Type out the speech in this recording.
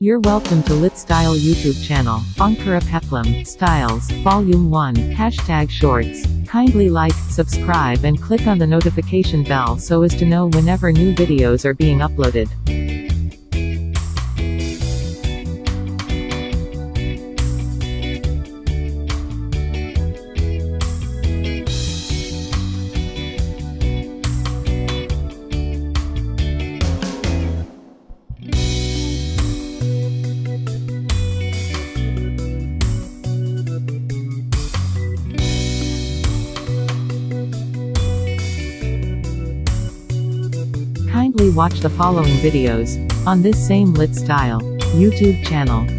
You're welcome to Lit Style YouTube channel, Ankara Peplum, Styles, Volume 1, Hashtag Shorts. Kindly like, subscribe and click on the notification bell so as to know whenever new videos are being uploaded. Kindly watch the following videos, on this same lit style, YouTube channel.